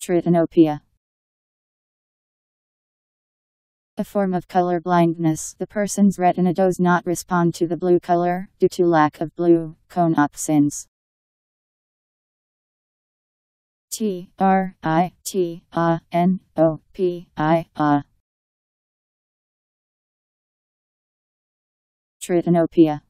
Tritanopia. A form of color blindness. The person's retina does not respond to the blue color due to lack of blue cone opsins. T R I T A N O P I A Tritanopia